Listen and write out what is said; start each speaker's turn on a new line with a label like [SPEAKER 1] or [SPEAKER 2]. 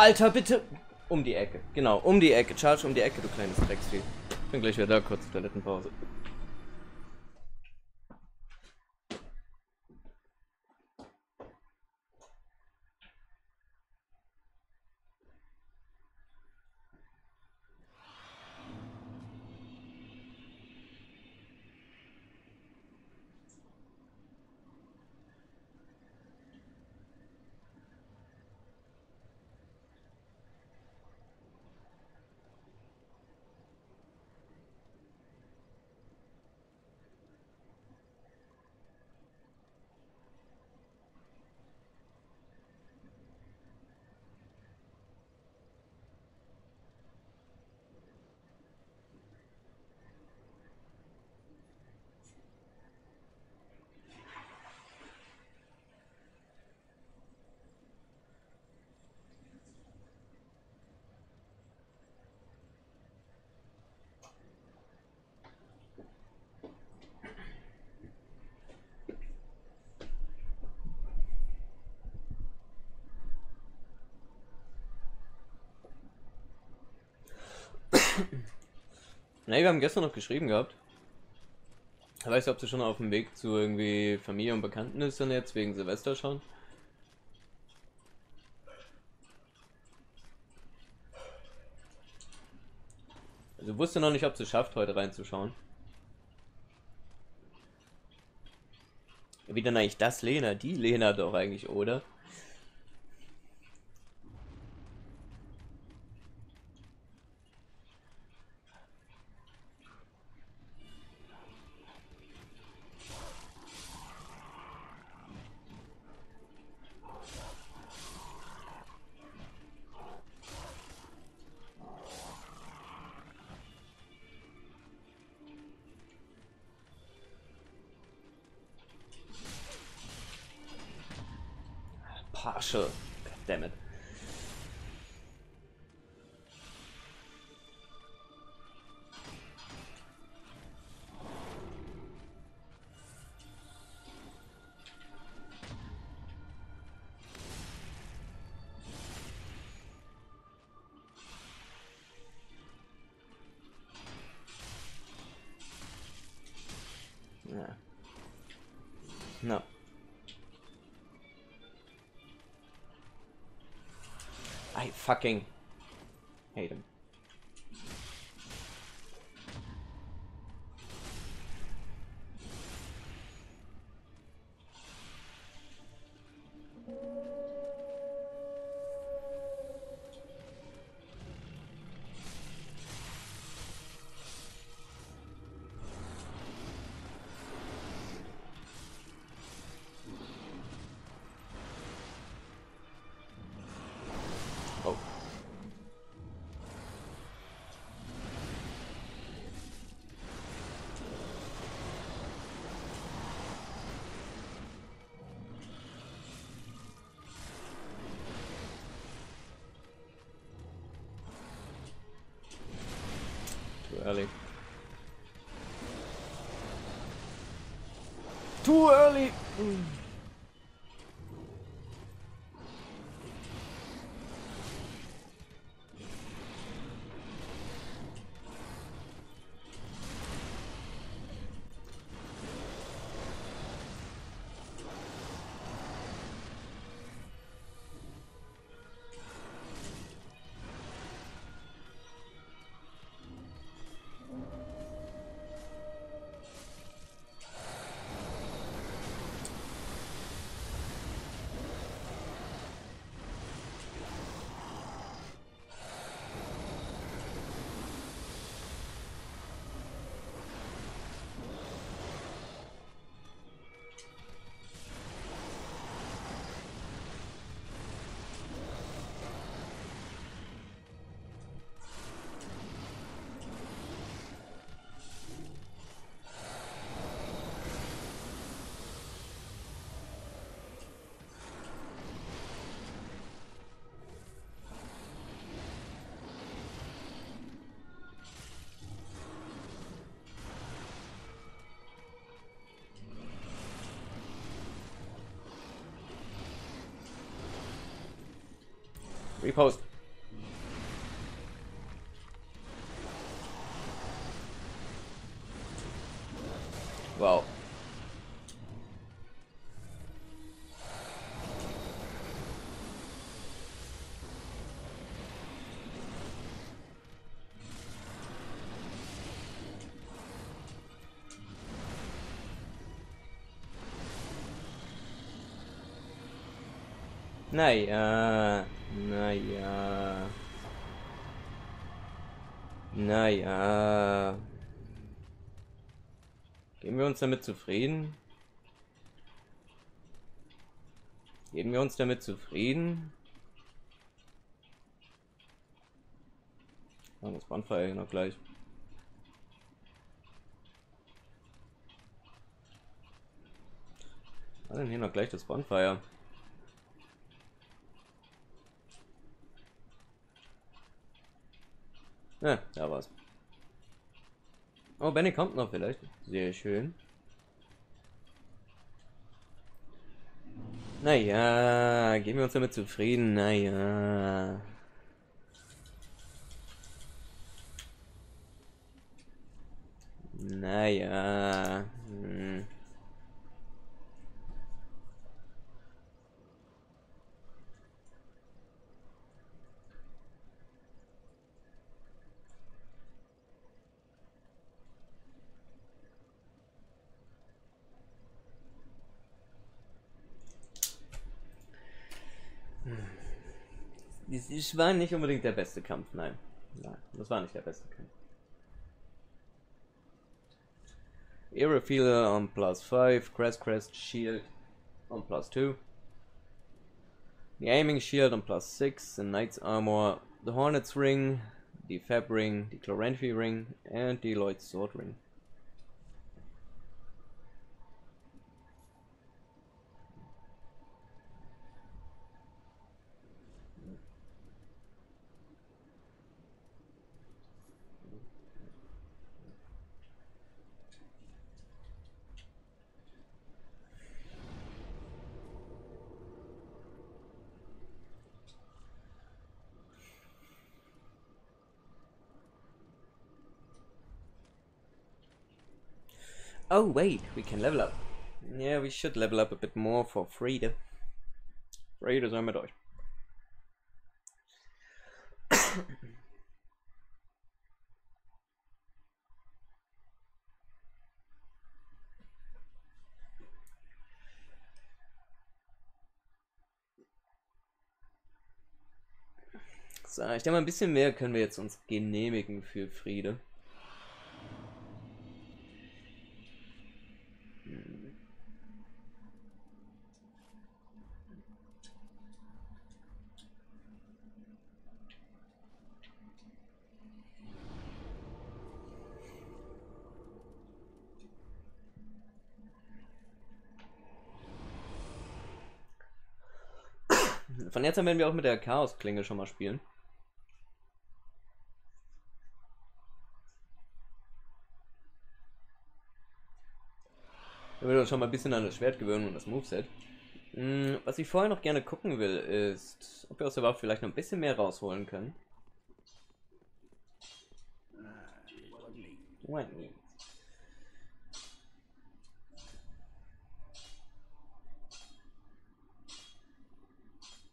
[SPEAKER 1] Alter, bitte. Um die Ecke. Genau, um die Ecke. Charge um die Ecke, du kleines Drecksvieh. Bin gleich wieder da, kurz Toilettenpause. Ne, wir haben gestern noch geschrieben gehabt. Ich weiß nicht, ob sie schon auf dem Weg zu irgendwie Familie und Bekannten ist dann jetzt wegen Silvester schon. Also wusste noch nicht, ob sie schafft, heute reinzuschauen. Wie denn eigentlich das Lena? Die Lena doch eigentlich, oder? Partial. God damn it. Yeah. No. I fucking hate him. Early. Too early! Mm. Repost. Well. Này. Uh... naja. Naja. Geben wir uns damit zufrieden? Geben wir uns damit zufrieden? Oh, das Bonfire noch gleich. Was denn hier noch gleich das Bonfire? Ja, da war's. Oh, Benny kommt noch vielleicht. Sehr schön. Naja, geben wir uns damit zufrieden. Naja. Naja. Es war nicht unbedingt der beste Kampf, nein. Nein, das war nicht der beste Kampf. Era Feeler on plus 5, Crest Crest Shield on plus 2. The Aiming Shield on plus 6, the Knight's Armor, the Hornet's Ring, the Fab Ring, the Chloranthy Ring, and the Lloyd's Sword Ring. Oh wait, we can level up. Yeah, we should level up a bit more for Friede. Friede sein mit euch. So, ich denke mal, ein bisschen mehr können wir jetzt uns genehmigen für Friede. Von jetzt an werden wir auch mit der Chaos-Klinge schon mal spielen. Wir werden uns schon mal ein bisschen an das Schwert gewöhnen und das Moveset. Hm, was ich vorher noch gerne gucken will, ist, ob wir aus der Waffe vielleicht noch ein bisschen mehr rausholen können. One